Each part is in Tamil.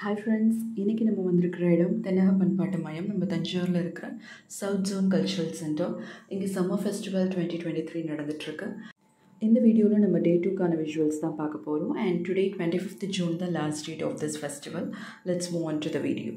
ஹாய் ஃப்ரெண்ட்ஸ் இன்றைக்கி நம்ம வந்திருக்கிற இடம் தென்னக பண்பாட்டு மையம். நம்ம தஞ்சாவூரில் இருக்கிற சவுத் ஜோன் கல்ச்சுரல் சென்டர் இங்கே summer festival twenty twenty three நடந்துகிட்ருக்கு இந்த வீடியோவில் நம்ம டே டூக்கான விஷுவல்ஸ் தான் பார்க்க போகிறோம் and today twenty fifth June the last date of this festival let's move on to the video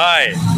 Hi